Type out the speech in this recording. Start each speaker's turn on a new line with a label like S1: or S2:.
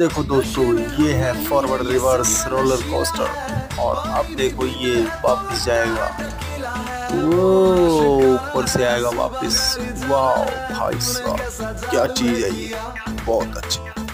S1: देखो दोस्तों, ये है फॉरवर्ड रिवर्स रोलर कोस्टर और अब देखो ये वापस जाएगा। वो ऊपर से आएगा वापस। वाह भाई साहब, क्या चीज़ है ये? बहुत अच्छी।